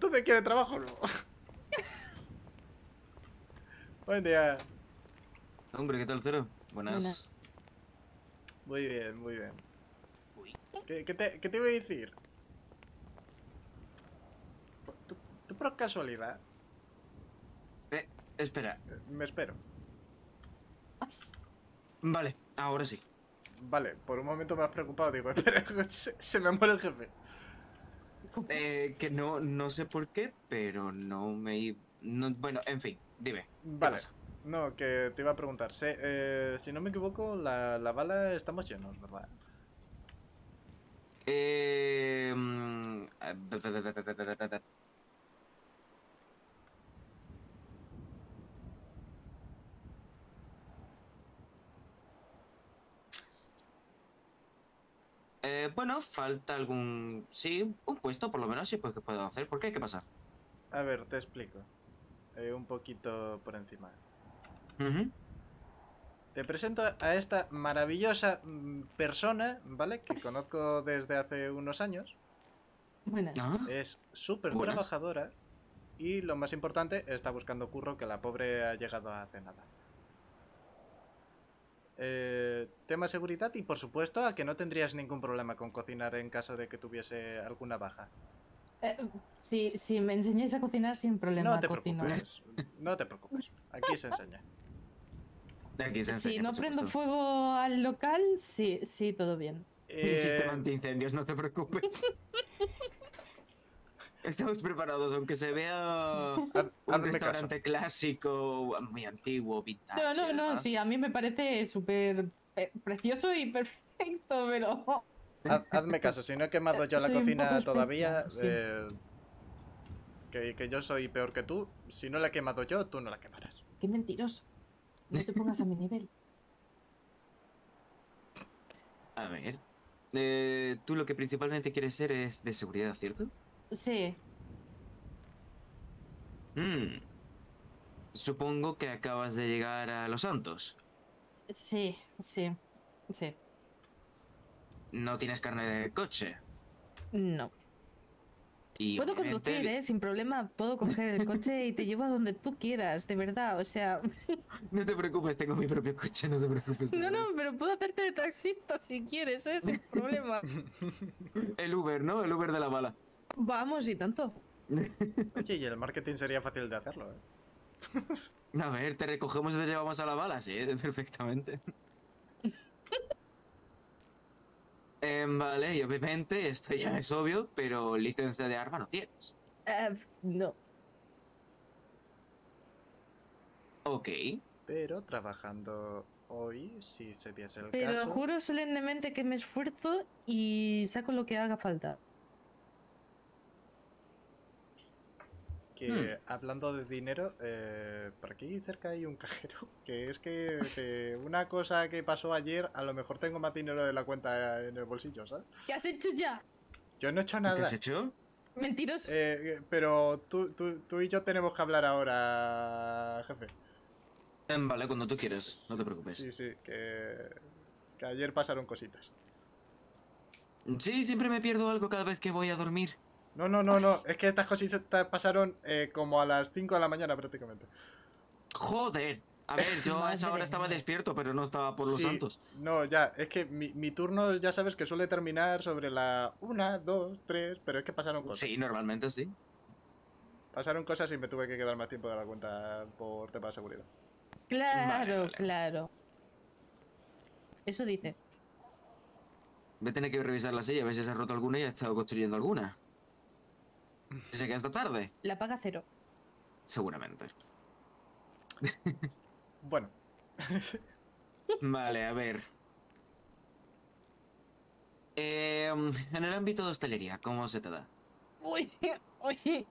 entonces quiere trabajo o no. Buen día. Hombre, ¿qué tal, Cero? Buenas. Buenas. Muy bien, muy bien. ¿Qué, qué te, qué te iba a decir? ¿Tú, tú por casualidad? Eh, espera. eh, Me espero. Vale, ahora sí. Vale, por un momento me has preocupado. Digo, espera, se, se me muere el jefe. Eh, que no, no sé por qué, pero no me... no- bueno, en fin, dime. ¿qué Vale. pasa? No, que te iba a preguntar. sé, eh, si no me equivoco, la, la bala estamos llenos, ¿verdad? Eh... Eh, bueno, falta algún... Sí, un puesto por lo menos, sí, pues que puedo hacer. ¿Por qué? ¿Qué pasa? A ver, te explico. Eh, un poquito por encima. Te presento a esta maravillosa mm, persona, ¿vale? Que conozco desde hace unos años. Buenas. Ah. Es súper trabajadora y lo más importante, está buscando curro que la pobre ha llegado hace nada. Eh, tema seguridad y por supuesto a que no tendrías ningún problema con cocinar en caso de que tuviese alguna baja. Eh, si, si me enseñáis a cocinar sin problema, No te cocino. ¿eh? preocupes, no te preocupes. Aquí se enseña. de aquí se Si no prendo supuesto. fuego al local, sí, sí, todo bien. El sistema Eh, antiincendios, no te preocupes. Estamos preparados, aunque se vea un caso. restaurante clásico, muy antiguo, vintage. No, no, no, ¿verdad? sí, a mí me parece súper eh, precioso y perfecto, pero... Haz- hazme caso, si no he quemado yo la Soy cocina todavía, sí. eh, que, que yo soy peor que tú, si no la he quemado yo, tú no la quemarás. Qué mentiroso. No te pongas a mi nivel. A ver. eh, tú lo que principalmente quieres ser es de seguridad, ¿cierto? Sí, Mm. Supongo que acabas de llegar a Los Santos. sí, sí, sí. No tienes carne de coche. No. Y Puedo conducir, ¿eh? Sin problema. Puedo coger el coche y te llevo a donde tú quieras, de verdad. O sea, No te preocupes, tengo mi propio coche, no te preocupes. no, no, pero puedo hacerte de taxista si quieres, ¿eh? Sin problema. El Uber, ¿no? El Uber de la bala. Vamos, y tanto. Oye, y el marketing sería fácil de hacerlo, ¿eh? A ver, te recogemos y te llevamos a la bala, sí, perfectamente. Em, vale, y obviamente, esto ya es obvio, pero licencia de arma no tienes. Eh, no. Ok. Pero trabajando hoy, si se diese el Pero caso... juro solemnemente que me esfuerzo y saco lo que haga falta. Que hablando de dinero, eh, por aquí cerca hay un cajero. Que es que una cosa que pasó ayer, a lo mejor tengo más dinero de la cuenta en el bolsillo, ¿sabes? ¿Qué has hecho ya? Yo no he hecho ¿Qué nada. has hecho? Mentiroso. Eh, eh, pero tú, tú, tú y yo tenemos que hablar ahora, jefe. Em, vale, cuando tú quieras, no te preocupes. Sí, sí, que, que ayer pasaron cositas. Sí, siempre me pierdo algo cada vez que voy a dormir. No, no, no, no, es que estas cositas pasaron eh, como a las 5 de la mañana prácticamente. Joder. A ver, yo a esa hora estaba despierto, pero no estaba por los Sí, santos. No, ya, es que mi, mi turno ya sabes que suele terminar sobre la 1, 2, 3, pero es que pasaron cosas. Sí, normalmente sí. Pasaron cosas y me tuve que quedar más tiempo de la cuenta por tema de seguridad. Claro, Vale, vale. claro. Eso dice. Voy a tener que revisar la silla, a ver si se ha roto alguna y ha estado construyendo alguna. ¿Se queda esta tarde? La paga cero. Seguramente. Bueno, Vale, a ver. Eh, en el ámbito de hostelería, ¿cómo se te da? Uy, uy. Eh,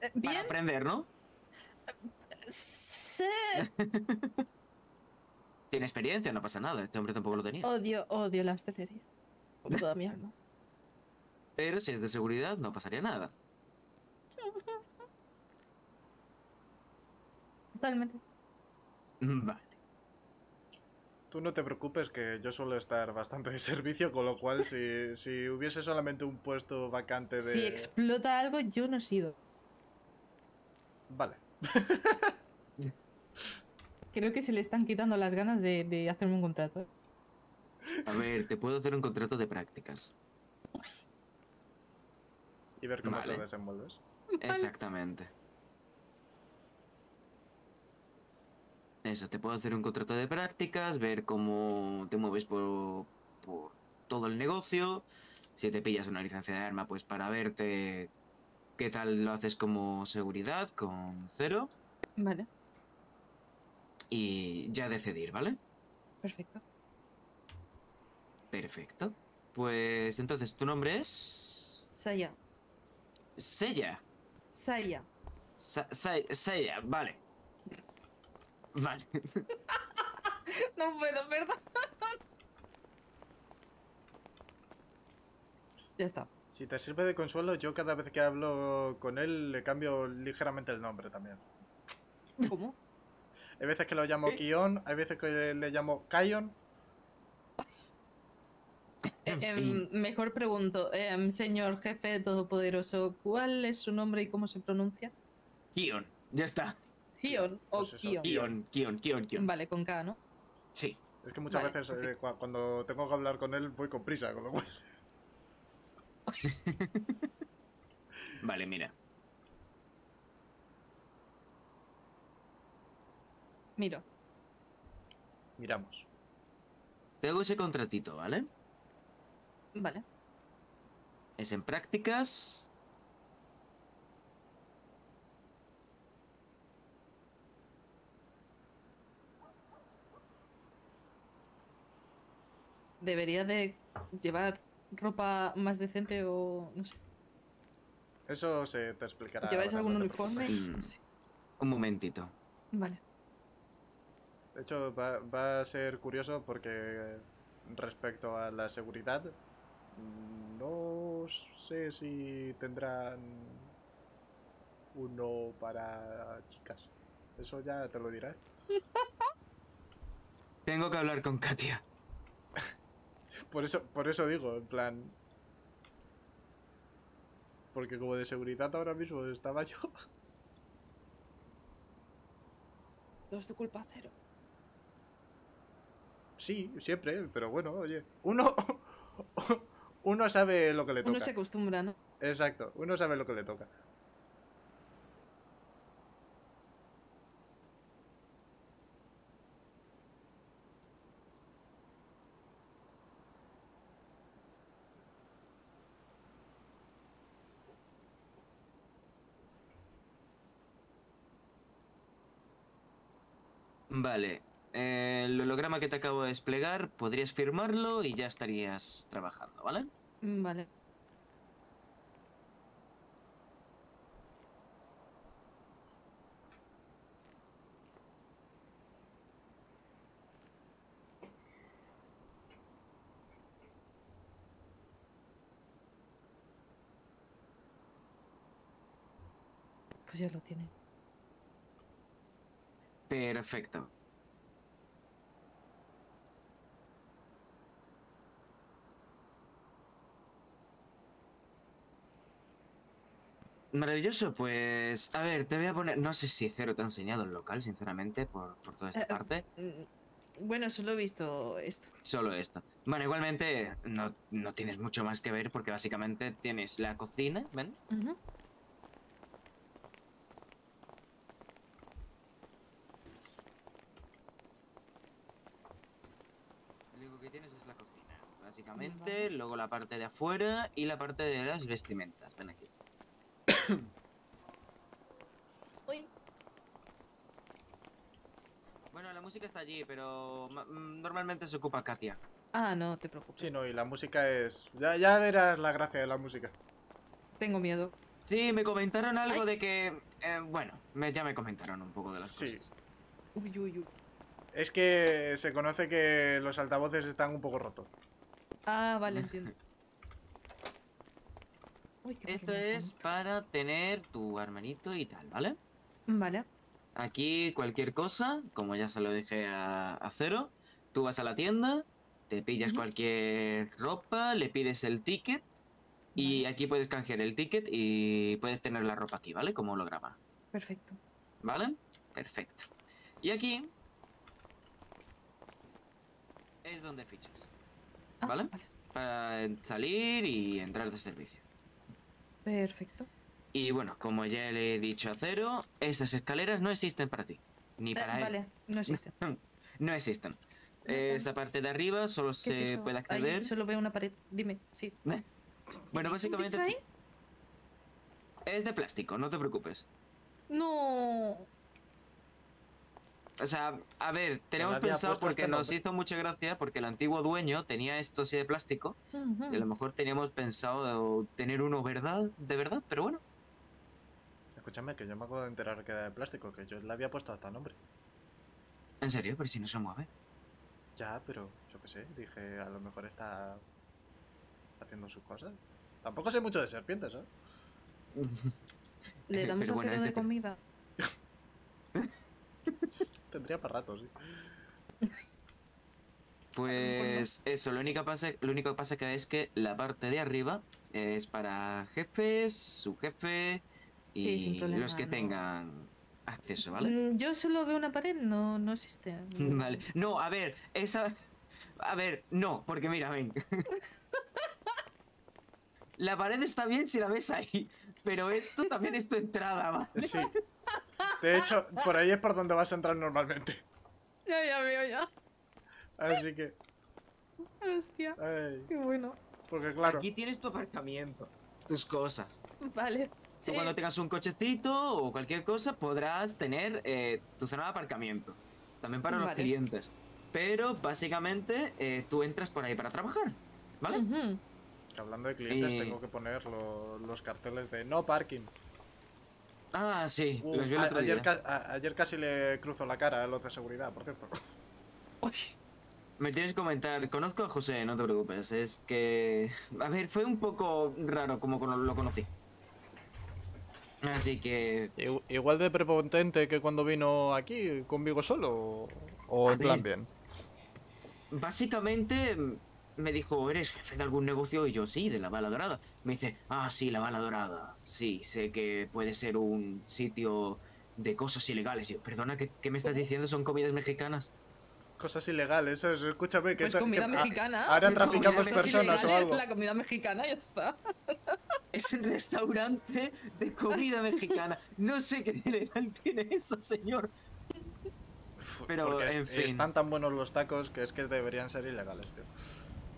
Para Bien. aprender, ¿no? Sí. Tiene experiencia, no pasa nada. Este hombre tampoco lo tenía. Odio, odio la hostelería. Con toda mi alma. Pero si es de seguridad, no pasaría nada. Totalmente. Vale. Tú no te preocupes que yo suelo estar bastante de servicio, con lo cual si, si hubiese solamente un puesto vacante de... Si explota algo, yo no he sido. Vale. Creo que se le están quitando las ganas de, de hacerme un contrato. A ver, te puedo hacer un contrato de prácticas. Y ver cómo Vale. te desenvuelves. Exactamente. Eso, te puedo hacer un contrato de prácticas, ver cómo te mueves por, por todo el negocio. Si te pillas una licencia de arma, pues para verte qué tal lo haces como seguridad con cero. Vale, Y ya decidir, ¿vale? perfecto. Perfecto. Pues entonces, ¿tu nombre es? Saya. Sella. Saya. Sa- Sa- Sella, vale. Vale. No puedo, perdón. Ya está. Si te sirve de consuelo, yo cada vez que hablo con él le cambio ligeramente el nombre también. ¿Cómo? Hay veces que lo llamo Kion, hay veces que le llamo Kion. Eh, em, mejor pregunto, em, señor jefe todopoderoso, ¿cuál es su nombre y cómo se pronuncia? Kion, ya está. Gion o Pues Kion. Kion, Kion, Kion, Kion. Vale, con K, ¿no? Sí. Es que muchas Vale, veces eh, cuando tengo que hablar con él voy con prisa, con lo cual... Vale, mira. Miro. Miramos. Te hago ese contratito, ¿vale? Vale. Es en prácticas. ¿Debería de llevar ropa más decente o no sé? Eso se te explicará. ¿Lleváis algún no uniforme? Sí. Un momentito. Vale. De hecho, va, va a ser curioso porque respecto a la seguridad, no sé si tendrán uno para chicas. Eso ya te lo diré. Tengo que hablar con Katia. Por eso, por eso digo, en plan. Porque como de seguridad ahora mismo estaba yo. Todo es tu culpa, cero. Sí, siempre, pero bueno, oye. Uno. Uno sabe lo que le toca. Uno se acostumbra, ¿no? Exacto, uno sabe lo que le toca. Vale. Eh, el holograma que te acabo de desplegar, podrías firmarlo y ya estarías trabajando, ¿vale? Mm, Vale. Pues ya lo tiene. Perfecto. Maravilloso, pues a ver, te voy a poner, no sé si Cero te ha enseñado el local, sinceramente, por, por toda esta Eh, parte, Mm, Bueno, solo he visto esto. solo esto. Bueno, igualmente no, no tienes mucho más que ver porque básicamente tienes la cocina, ¿ven? Lo único que tienes es la cocina, básicamente, luego la parte de afuera y la parte de las vestimentas, ven aquí. Uy. Bueno, la música está allí, pero mm, normalmente se ocupa Katia. Ah, no te preocupes. Sí, no, y la música es. Ya, ya verás la gracia de la música. Tengo miedo. Sí, me comentaron algo Ay. de que... eh, bueno, me, ya me comentaron un poco de las Sí. cosas. Uy, uy, uy. Es que se conoce que los altavoces están un poco rotos. Ah, vale, entiendo. Uy, Esto es para tener tu armanito y tal, ¿vale? Vale. Aquí cualquier cosa, como ya se lo dije a, a Cero, Tú vas a la tienda, te pillas cualquier ropa, le pides el ticket y Vale. aquí puedes canjear el ticket y puedes tener la ropa aquí, ¿vale? Como holograma. Perfecto. ¿Vale? Perfecto. Y aquí es donde fichas. Ah, ¿Vale? Para salir y entrar de servicio. Perfecto. Y bueno, como ya le he dicho a Cero, esas escaleras no existen para ti. Ni Eh, para él. vale, no existe. No existen. No están. Esa parte de arriba solo ¿Qué se es puede Ahí acceder. solo veo una pared. Dime, sí. Eh, Bueno, ¿Veis un básicamente ahí? es de plástico, no te preocupes. No. O sea, a ver, tenemos pensado porque este nos nombre. hizo mucha gracia porque el antiguo dueño tenía esto así de plástico y a lo mejor teníamos pensado tener uno verdad, de verdad, pero bueno. Escúchame, que yo me acabo de enterar que era de plástico, que yo le había puesto hasta nombre. En serio, pero si no se mueve. Ya, pero yo qué sé, dije, a lo mejor está haciendo sus cosas. Tampoco sé mucho de serpientes, ¿eh? Le damos Pero bueno, de de- comida. Tendría para rato, sí. Pues eso, lo único, pasa, lo único que pasa que es que la parte de arriba es para jefes, su jefe y Sí, sin problema, los que no. tengan acceso, ¿vale? Mm, Yo solo veo una pared, no, no existe. Vale. No, a ver, esa. A ver, no, porque mira, ven. La pared está bien si la ves ahí, pero esto también es tu entrada, ¿vale? Sí. De hecho, por ahí es por donde vas a entrar normalmente. Ya, ya veo, ya. Así que, Hostia, ay, qué bueno. porque claro, Aquí tienes tu aparcamiento, tus cosas. Vale. Tú Sí. cuando tengas un cochecito o cualquier cosa podrás tener eh, tu zona de aparcamiento. También para los clientes. Pero básicamente eh, tú entras por ahí para trabajar, ¿vale? Hablando de clientes, Eh. tengo que poner lo- los carteles de no parking. Ah, sí, Uh, los vi el a- otro ayer, día. ca- ayer casi le cruzo la cara a los de seguridad, por cierto. Uy, Me tienes que comentar, conozco a José, no te preocupes, es que... A ver, fue un poco raro como lo conocí. Así que... Igu- Igual de prepotente que cuando vino aquí conmigo solo. o- O A en plan bien. Básicamente me dijo, ¿eres jefe de algún negocio? Y yo, sí, de la bala dorada. Me dice, ah, sí, la bala dorada. Sí, sé que puede ser un sitio de cosas ilegales. Y yo, perdona, ¿qué, qué me estás diciendo? ¿Son comidas mexicanas? Cosas ilegales, ¿sabes? Escúchame que... Pues comida que- a- mexicana. Ahora Pues traficamos personas o algo. La comida mexicana ya está. Es un restaurante de comida mexicana. No sé qué ilegal tiene eso, señor. Pero, porque es- en fin. están tan buenos los tacos que es que deberían ser ilegales, tío.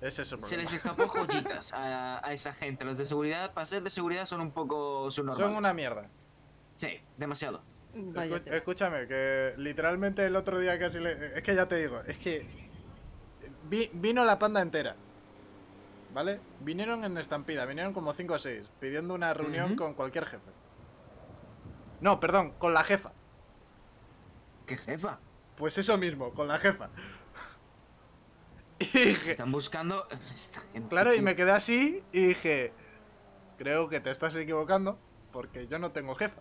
Es el Se les escapó joyitas a, a esa gente. Los de seguridad, para ser de seguridad, son un poco subnormales. Son una mierda. Sí, demasiado. Escu- escúchame, que literalmente el otro día casi le... Es que ya te digo, es que... vi- vino la panda entera. ¿Vale? Vinieron en estampida, vinieron como 5 o 6, pidiendo una reunión con cualquier jefe. No, perdón, con la jefa. ¿Qué jefa? Pues eso mismo, con la jefa. Y dije, Están buscando. Esta gente, claro, y me quedé así y dije, creo que te estás equivocando porque yo no tengo jefa.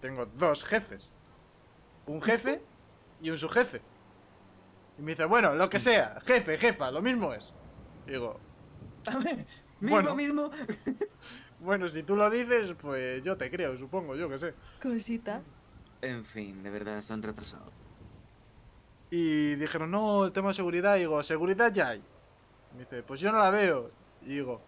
Tengo dos jefes. Un jefe y un subjefe. Y me dice, bueno, lo que sea, jefe, jefa, lo mismo es. Y digo, A ver, mismo, Bueno. mismo. bueno, si tú lo dices, pues yo te creo, supongo, yo que sé. Cosita. En fin, de verdad, son retrasados. Y dijeron, no, el tema de seguridad. Y digo, seguridad ya hay. Me dice, pues yo no la veo. Y digo,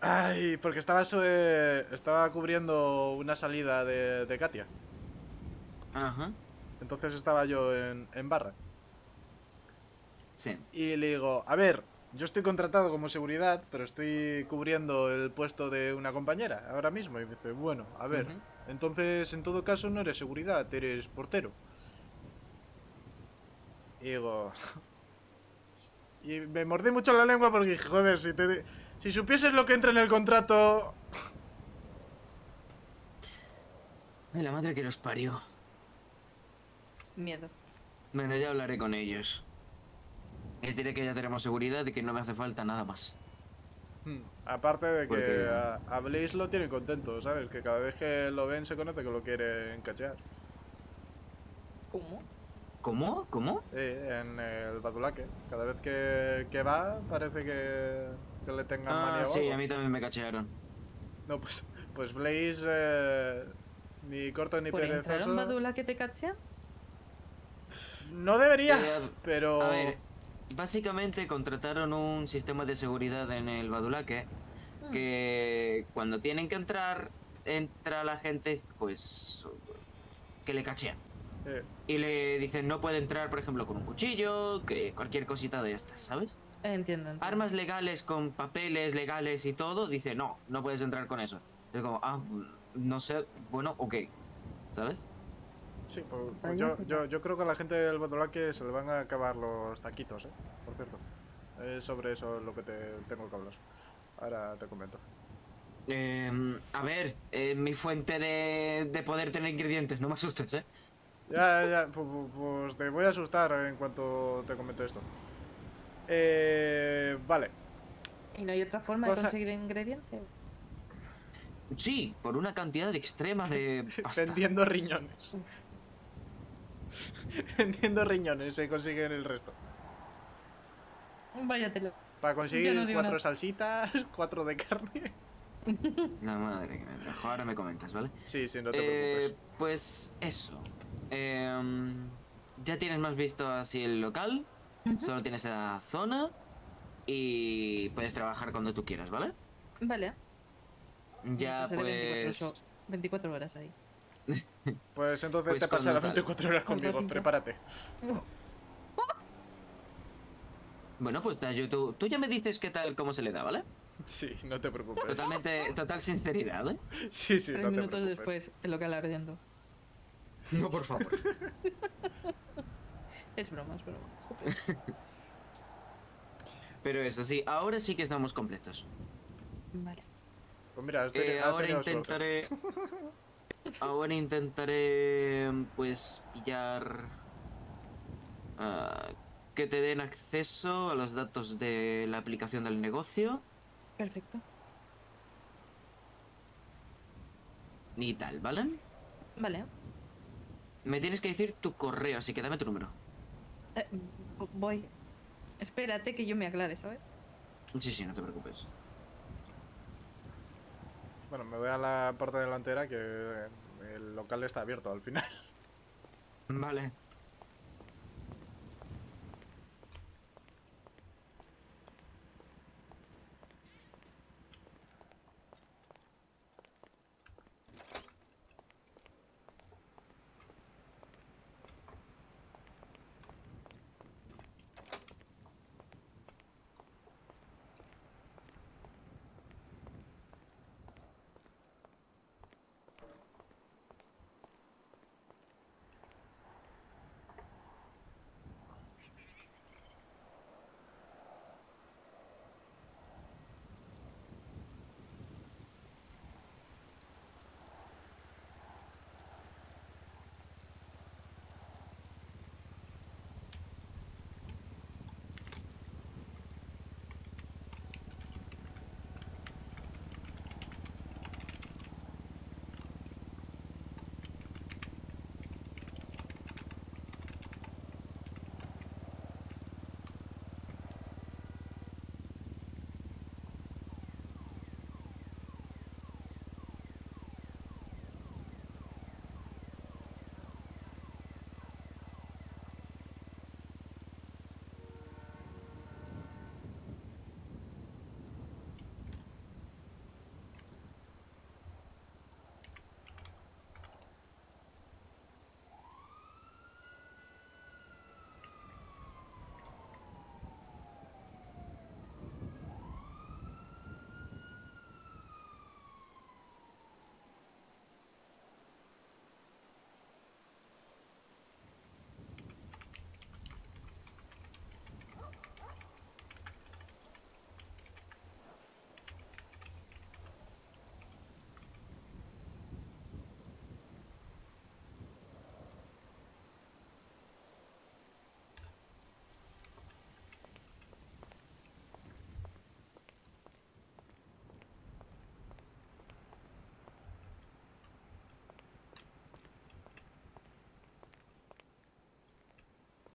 ay, porque estaba, eh, estaba cubriendo una salida de, de Katia. Ajá, Entonces estaba yo en, en barra. sí. Y le digo, a ver, yo estoy contratado como seguridad, pero estoy cubriendo el puesto de una compañera ahora mismo. Y me dice, bueno, a ver, entonces en todo caso no eres seguridad, eres portero. Y digo... Y me mordí mucho la lengua porque, dije, joder, si, te, si supieses lo que entra en el contrato... Ay, la madre que los parió. Miedo. Bueno, ya hablaré con ellos. Les diré que ya tenemos seguridad y que no me hace falta nada más. Hmm, Aparte de que a, a Blaze lo tiene contento, ¿sabes? Que cada vez que lo ven se conoce que lo quieren cachear. ¿Cómo? ¿Cómo? ¿Cómo? Eh, en el Badulaque. Cada vez que, que va, parece que, que le tengan Ah, sí, a mí también me cachearon. No, pues, pues Blaze, eh, ni corto ni ¿Por entrar perezoso. en Badula que te cachean? No debería, Eh, pero. A ver, básicamente contrataron un sistema de seguridad en el Badulaque Mm. que cuando tienen que entrar, entra la gente, pues, que le cachean. Eh, Y le dicen no puede entrar, por ejemplo, con un cuchillo, que cualquier cosita de estas, ¿sabes? Entiendo, entiendo. Armas legales con papeles legales y todo, dice no, no puedes entrar con eso. Es como, ah, no sé, bueno, ok, ¿sabes? sí, pues, pues yo, pues yo, yo creo que a la gente del Badulaque se le van a acabar los taquitos, eh. Por cierto. Es sobre eso lo que te tengo que hablar. Ahora te comento. Eh, a ver, eh, mi fuente de, de poder tener ingredientes, no me asustes, ¿eh? Ya, ya, pu- pu- pues, te voy a asustar en cuanto te comente esto. Eh, vale. ¿Y no hay otra forma Cosa- de conseguir ingredientes? Sí, por una cantidad extrema de pasta. Vendiendo riñones. Vendiendo riñones se consiguen el resto. Váyatelo. Para conseguir no cuatro nada. salsitas, cuatro de carne. La madre que me trajo. Ahora me comentas, ¿vale? Sí, sí, no te Eh, preocupes. pues eso. Em, ya tienes más visto así el local. Solo tienes la zona. Y puedes trabajar cuando tú quieras, ¿vale? Vale. Ya Pasaré 24, pues. ocho- 24 horas ahí. Pues entonces pues te pasarás cuando tal. 24 horas Con conmigo, prepárate. Bueno, pues Dayo, tú, tú ya me dices qué tal, cómo se le da, ¿vale? Sí, no te preocupes. Totalmente, total sinceridad, ¿eh? Sí, sí, Tres no te minutos preocupes. después, el local ardiendo. No, por favor. Es broma, es broma. Pero eso sí, ahora sí que estamos completos. Vale. Pues mira, has Eh, ahora intentaré. Ahora intentaré. Pues pillar. ah, que te den acceso a los datos de la aplicación del negocio Perfecto. y tal, ¿vale? Vale. Me tienes que decir tu correo, así que dame tu número. Eh, voy. Espérate que yo me aclare, ¿sabes? Sí, sí, no te preocupes. Bueno, me voy a la parte delantera que el local está abierto al final. Vale.